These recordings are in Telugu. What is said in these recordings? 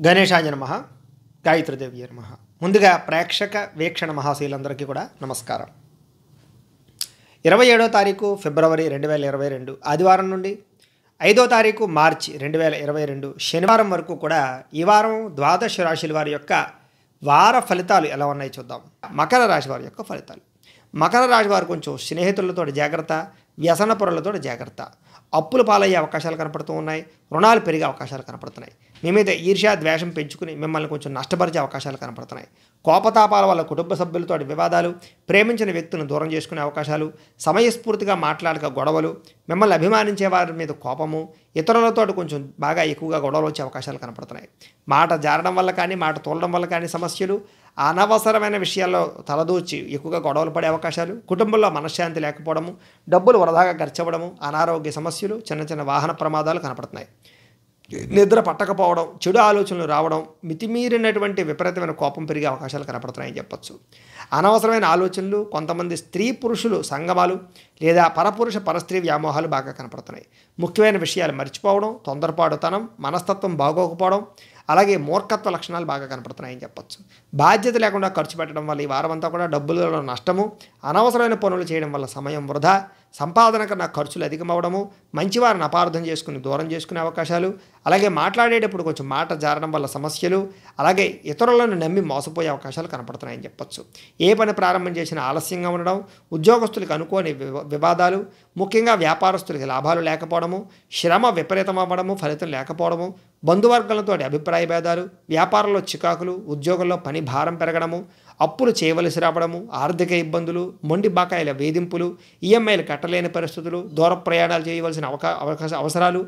గణేశాయ నమ గాయత్రిదేవి నమ. ముందుగా ప్రేక్షక వీక్షణ మహాశీలందరికీ కూడా నమస్కారం. ఇరవై ఏడో తారీఖు ఫిబ్రవరి రెండు వేల ఇరవై రెండు ఆదివారం నుండి ఐదో తారీఖు మార్చి రెండు వేల ఇరవై రెండు శనివారం వరకు కూడా ఈ వారం ద్వాదశ రాశుల వారి యొక్క వార ఫలితాలు ఎలా ఉన్నాయి చూద్దాం. మకర రాశి వారి యొక్క ఫలితాలు. మకర రాశి వారు కొంచెం స్నేహితులతో జాగ్రత్త వ్యసన పొరలతో జాగ్రత్త. అప్పులు పాలయ్యే అవకాశాలు కనపడుతూ ఉన్నాయి రుణాలు పెరిగే అవకాశాలు కనపడుతున్నాయి. మీ మీద ఈర్ష్య ద్వేషం పెంచుకుని మిమ్మల్ని కొంచెం నష్టపరిచే అవకాశాలు కనపడుతున్నాయి. కోపతాపాల వల్ల కుటుంబ సభ్యులతో వివాదాలు ప్రేమించిన వ్యక్తులను దూరం చేసుకునే అవకాశాలు సమయస్ఫూర్తిగా మాట్లాడక గొడవలు మిమ్మల్ని అభిమానించే వారి మీద కోపము ఇతరులతో కొంచెం బాగా ఎక్కువగా గొడవలు వచ్చే అవకాశాలు కనపడుతున్నాయి. మాట జారడం వల్ల కానీ మాట తోలడం వల్ల కానీ సమస్యలు అనవసరమైన విషయాల్లో తలదూర్చి ఎక్కువగా గొడవలు పడే అవకాశాలు కుటుంబంలో మనశ్శాంతి లేకపోవడము డబ్బులు వృధాగా ఖర్చవడము అనారోగ్య సమస్యలు చిన్న చిన్న వాహన ప్రమాదాలు కనపడుతున్నాయి. నిద్ర పట్టకపోవడం చెడు ఆలోచనలు రావడం మితిమీరినటువంటి విపరీతమైన కోపం పెరిగే అవకాశాలు కనపడుతున్నాయని చెప్పచ్చు. అనవసరమైన ఆలోచనలు కొంతమంది స్త్రీ పురుషులు సంగమాలు లేదా పరపురుష పరస్త్రీ వ్యామోహాలు బాగా కనపడుతున్నాయి. ముఖ్యమైన విషయాలు మర్చిపోవడం తొందరపాటుతనం మనస్తత్వం బాగోకపోవడం అలాగే మూర్ఖత్వ లక్షణాలు బాగా కనపడుతున్నాయని చెప్పొచ్చు. బాధ్యత లేకుండా ఖర్చు పెట్టడం వల్ల ఈ వారమంతా కూడా డబ్బులలో నష్టము అనవసరమైన పనులు చేయడం వల్ల సమయం వృధా సంపాదన కన్నా ఖర్చులు అధికమవడము మంచివారిని అపార్థం చేసుకుని దూరం చేసుకునే అవకాశాలు అలాగే మాట్లాడేటప్పుడు కొంచెం మాట జారడం వల్ల సమస్యలు అలాగే ఇతరులను నమ్మి మోసపోయే అవకాశాలు కనపడుతున్నాయని చెప్పొచ్చు. ఏ పని ప్రారంభం చేసినా ఆలస్యంగా ఉండడం ఉద్యోగస్తులకు అనుకోని వివాదాలు ముఖ్యంగా వ్యాపారస్తులకి లాభాలు లేకపోవడము శ్రమ విపరీతం అవ్వడము ఫలితం లేకపోవడము బంధువర్గాలతో అభిప్రాయ భేదాలు వ్యాపారంలో చికాకులు ఉద్యోగంలో పని భారం పెరగడము అప్పులు చేయవలసి రావడము ఆర్థిక ఇబ్బందులు మొండి బకాయిల వేధింపులు ఈఎంఐలు కట్టలేని పరిస్థితులు దూర ప్రయాణాలు చేయవలసిన అవకా అవకాశ అవసరాలు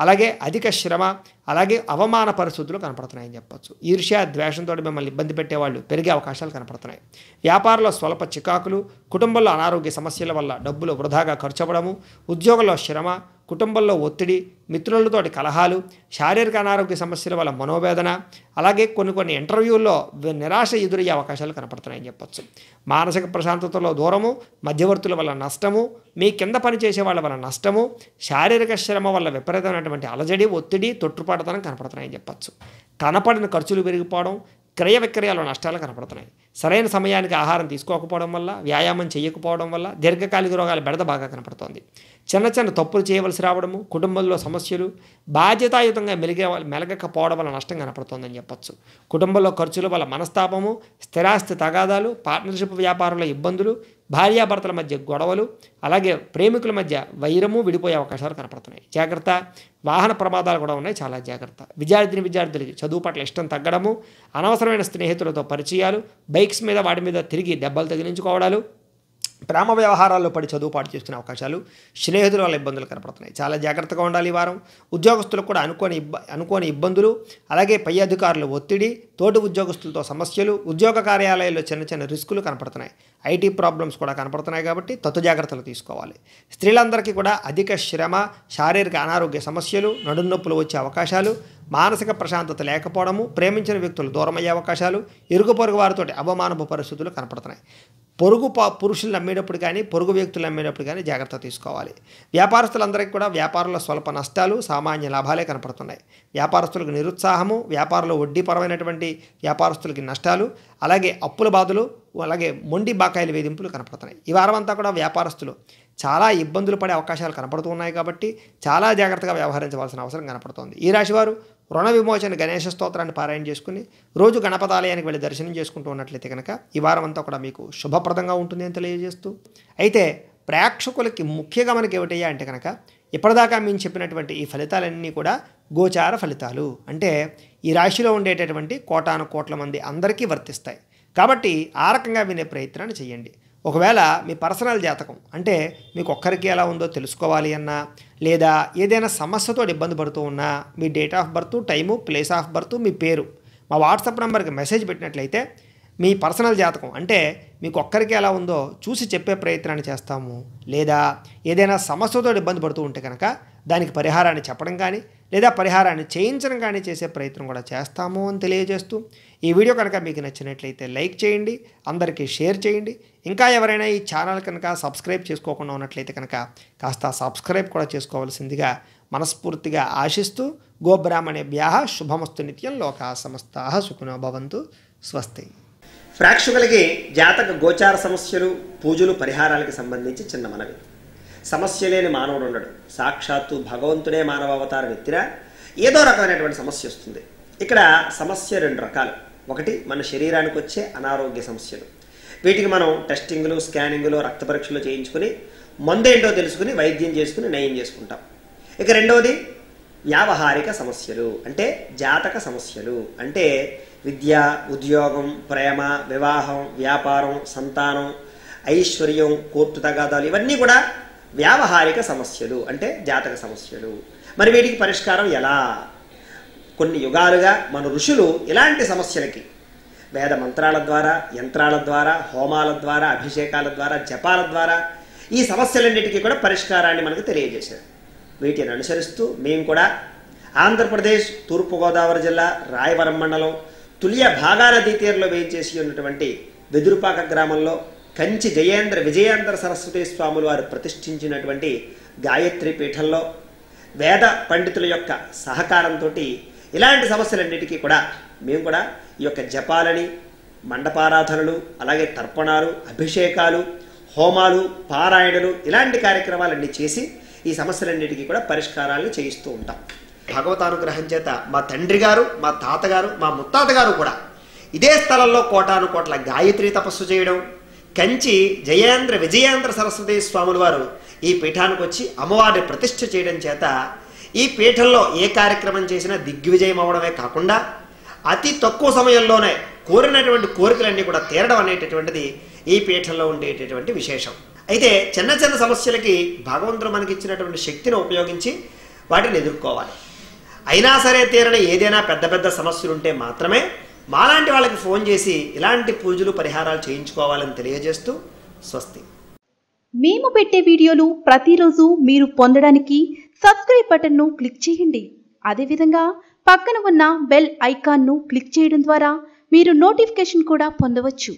అలాగే అధిక శ్రమ అలాగే అవమాన పరిస్థితులు కనపడుతున్నాయని చెప్పొచ్చు. ఈర్ష్య ద్వేషంతో మిమ్మల్ని ఇబ్బంది పెట్టేవాళ్ళు పెరిగే అవకాశాలు కనపడుతున్నాయి. వ్యాపారంలో స్వల్ప చికాకులు కుటుంబంలో అనారోగ్య సమస్యల వల్ల డబ్బులు వృధాగా ఖర్చు అవ్వడము ఉద్యోగంలో శ్రమ కుటుంబంలో ఒత్తిడి మిత్రులతోటి కలహాలు శారీరక అనారోగ్య సమస్యల వల్ల మనోవేదన అలాగే కొన్ని కొన్ని ఇంటర్వ్యూల్లో నిరాశ ఎదురయ్యే అవకాశాలు కనపడుతున్నాయని చెప్పొచ్చు. మానసిక ప్రశాంతతలో దూరము మధ్యవర్తుల వల్ల నష్టము మీ కింద పనిచేసే వాళ్ళ వల్ల నష్టము శారీరక శ్రమ వల్ల విపరీతమైనటువంటి అలజడి ఒత్తిడి తొట్టుపాటుతనం కనపడుతున్నాయని చెప్పొచ్చు. కనపడిన ఖర్చులు పెరిగిపోవడం క్రయ విక్రయాలు నష్టాలు కనపడుతున్నాయి. సరైన సమయానికి ఆహారం తీసుకోకపోవడం వల్ల వ్యాయామం చేయకపోవడం వల్ల దీర్ఘకాలిక రోగాల బెడద బాగా కనపడుతోంది. చిన్న చిన్న తప్పులు చేయవలసి రావడము కుటుంబంలో సమస్యలు బాధ్యతాయుతంగా మెలిగే మెలగకపోవడం వల్ల నష్టం కనపడుతోందని చెప్పొచ్చు. కుటుంబంలో ఖర్చుల వల్ల మనస్తాపము స్థిరాస్తి తగాదాలు పార్ట్నర్షిప్ వ్యాపారంలో ఇబ్బందులు భార్యాభర్తల మధ్య గొడవలు అలాగే ప్రేమికుల మధ్య వైరము విడిపోయే అవకాశాలు కనపడుతున్నాయి. జాగ్రత్త. వాహన ప్రమాదాలు కూడా ఉన్నాయి. చాలా జాగ్రత్త. విద్యార్థిని విద్యార్థులకి చదువు పట్ల ఇష్టం తగ్గడము అనవసరమైన స్నేహితులతో పరిచయాలు బైక్స్ మీద వాటి మీద తిరిగి దెబ్బలు తగిలించుకోవడాలు ప్రేమ వ్యవహారాల్లో పడి చదువు పాటు చేసుకునే అవకాశాలు స్నేహితుల వల్ల ఇబ్బందులు కనపడుతున్నాయి. చాలా జాగ్రత్తగా ఉండాలి ఈ వారం. ఉద్యోగస్తులకు కూడా అనుకోని ఇబ్బ అనుకోని ఇబ్బందులు అలాగే పై అధికారుల ఒత్తిడి తోటి ఉద్యోగస్తులతో సమస్యలు ఉద్యోగ కార్యాలయాల్లో చిన్న చిన్న రిస్కులు కనపడుతున్నాయి. ఐటీ ప్రాబ్లమ్స్ కూడా కనపడుతున్నాయి కాబట్టి తత్తు జాగ్రత్తలు తీసుకోవాలి. స్త్రీలందరికీ కూడా అధిక శ్రమ శారీరక అనారోగ్య సమస్యలు నడునొప్పులు వచ్చే అవకాశాలు మానసిక ప్రశాంతత లేకపోవడము ప్రేమించిన వ్యక్తులు దూరమయ్యే అవకాశాలు ఇరుగు పొరుగు వారితోటి అవమానపు పరిస్థితులు కనపడుతున్నాయి. పొరుగు ప పురుషులు నమ్మేటప్పుడు కానీ పొరుగు వ్యక్తులు నమ్మేటప్పుడు కానీ జాగ్రత్త తీసుకోవాలి. వ్యాపారస్తులందరికీ కూడా వ్యాపారంలో స్వల్ప నష్టాలు సామాన్య లాభాలే కనపడుతున్నాయి. వ్యాపారస్తులకు నిరుత్సాహము వ్యాపారంలో వడ్డీపరమైనటువంటి వ్యాపారస్తులకి నష్టాలు అలాగే అప్పుల బాధలు అలాగే మొండి బాకాయిల వేధింపులు కనపడుతున్నాయి. ఈ వారం అంతా కూడా వ్యాపారస్తులు చాలా ఇబ్బందులు పడే అవకాశాలు కనపడుతూ ఉన్నాయి కాబట్టి చాలా జాగ్రత్తగా వ్యవహరించవలసిన అవసరం కనపడుతోంది. ఈ రాశివారు రుణ విమోచన గణేష స్తోత్రాన్ని పారాయణ చేసుకుని రోజు గణపతాలయానికి వెళ్ళి దర్శనం చేసుకుంటూ ఉన్నట్లయితే కనుక ఈ వారం అంతా కూడా మీకు శుభప్రదంగా ఉంటుంది అని తెలియజేస్తూ అయితే ప్రేక్షకులకి ముఖ్యంగా మనకి ఏమిటయ్యా అంటే కనుక ఇప్పటిదాకా మేము చెప్పినటువంటి ఈ ఫలితాలన్నీ కూడా గోచార ఫలితాలు. అంటే ఈ రాశిలో ఉండేటటువంటి కోటాను కోట్ల మంది అందరికీ వర్తిస్తాయి. కాబట్టి ఆ రకంగా వినే ప్రయత్నాన్ని చేయండి. ఒకవేళ మీ పర్సనల్ జాతకం అంటే మీకు ఒక్కరికి ఎలా ఉందో తెలుసుకోవాలి అన్నా లేదా ఏదైనా సమస్యతో ఇబ్బంది పడుతూ ఉన్నా మీ date of birth time place of birth మీ పేరు మా వాట్సాప్ నెంబర్కి మెసేజ్ పెట్టినట్లయితే మీ పర్సనల్ జాతకం. అంటే మీకు ఒక్కరికి ఎలా ఉందో చూసి చెప్పే ప్రయత్నాన్ని చేస్తాము. లేదా ఏదైనా సమస్యతో ఇబ్బంది పడుతూ ఉంటే కనుక దానికి పరిహారాన్ని చెప్పడం కానీ లేదా పరిహారాన్ని చేయించడం కానీ చేసే ప్రయత్నం కూడా చేస్తాము అని తెలియజేస్తూ ఈ వీడియో కనుక మీకు నచ్చినట్లయితే లైక్ చేయండి అందరికీ షేర్ చేయండి. ఇంకా ఎవరైనా ఈ ఛానల్ కనుక సబ్స్క్రైబ్ చేసుకోకుండా ఉన్నట్లయితే కనుక కాస్త సబ్స్క్రైబ్ కూడా చేసుకోవాల్సిందిగా మనస్ఫూర్తిగా ఆశిస్తూ గోబ్రాహ్మణేభ్య శుభమస్తు నిత్యం లోకా సమస్త సుఖినో భవంతు. స్వస్తి. ప్రేక్షకులకి జాతక గోచార సమస్యలు పూజలు పరిహారాలకి సంబంధించి చిన్న మనవి. సమస్య లేని మానవుడు ఉండడు. సాక్షాత్తు భగవంతుడే మానవ అవతారం ఎత్తినా ఏదో రకమైనటువంటి సమస్య వస్తుంది. ఇక్కడ సమస్య రెండు రకాలు. ఒకటి మన శరీరానికి వచ్చే అనారోగ్య సమస్యలు. వీటికి మనం టెస్టింగ్లు స్కానింగ్లు రక్త పరీక్షలు చేయించుకుని మందేంటో తెలుసుకుని వైద్యం చేసుకుని నయం చేసుకుంటాం. ఇక రెండవది వ్యావహారిక సమస్యలు. అంటే జాతక సమస్యలు. అంటే విద్య ఉద్యోగం ప్రేమ వివాహం వ్యాపారం సంతానం ఐశ్వర్యం కోర్టు తగాదాలు ఇవన్నీ కూడా వ్యావహారిక సమస్యలు అంటే జాతక సమస్యలు. మరి వీటికి పరిష్కారం ఎలా? కొన్ని యుగాలుగా మన ఋషులు ఇలాంటి సమస్యలకి వేద మంత్రాల ద్వారా యంత్రాల ద్వారా హోమాల ద్వారా అభిషేకాల ద్వారా జపాల ద్వారా ఈ సమస్యలన్నిటికీ కూడా పరిష్కారాన్ని మనకు తెలియజేశారు. వీటిని అనుసరిస్తూ మేము కూడా ఆంధ్రప్రదేశ్ తూర్పుగోదావరి జిల్లా రాయవరం మండలం తులియ భాగానదీ తీరంలో వేయించేసి ఉన్నటువంటి వెదురుపాక గ్రామంలో కంచి జయేంద్ర విజయేంద్ర సరస్వతి స్వాములు వారు ప్రతిష్ఠించినటువంటి గాయత్రి పీఠంలో వేద పండితుల యొక్క సహకారంతో ఇలాంటి సమస్యలన్నిటికీ కూడా మేము కూడా ఈ యొక్క జపాలని మండపారాధనలు అలాగే తర్పణాలు అభిషేకాలు హోమాలు పారాయణలు ఇలాంటి కార్యక్రమాలన్నీ చేసి ఈ సమస్యలన్నిటికీ కూడా పరిష్కారాలను చేయిస్తూ ఉంటాం. భగవతానుగ్రహం చేత మా తండ్రి గారు మా తాతగారు మా ముత్తాత గారు కూడా ఇదే స్థలంలో కోటాను కోట్ల గాయత్రి తపస్సు చేయడం కంచి జయేంద్ర విజయేంద్ర సరస్వతి స్వాముల వారు ఈ పీఠానికి వచ్చి అమ్మవారిని ప్రతిష్ఠ చేయడం చేత ఈ పీఠంలో ఏ కార్యక్రమం చేసినా దిగ్విజయం అవడమే కాకుండా అతి తక్కువ సమయంలోనే కోరినటువంటి కోరికలన్నీ కూడా తీరడం అనేటటువంటిది ఈ పీఠంలో ఉండేటటువంటి విశేషం. అయితే చిన్న చిన్న సమస్యలకి భగవంతుడు మనకి ఇచ్చినటువంటి శక్తిని ఉపయోగించి వాటిని ఎదుర్కోవాలి. అయినా సరే తీరని ఏదైనా పెద్ద పెద్ద సమస్యలు ఉంటే మాత్రమే మాలాంటి వాళ్ళకి ఫోన్ చేసి ఇలాంటి పూజలు పరిహారాలు చేయించుకోవాలని తెలియజేస్తూ స్వస్తి. మేము పెట్టే వీడియోలు ప్రతిరోజు మీరు పొందడానికి సబ్స్క్రైబ్ బటన్ను క్లిక్ చేయండి. అదేవిధంగా పక్కన ఉన్న బెల్ ఐకాన్ను క్లిక్ చేయడం ద్వారా మీరు నోటిఫికేషన్ కూడా పొందవచ్చు.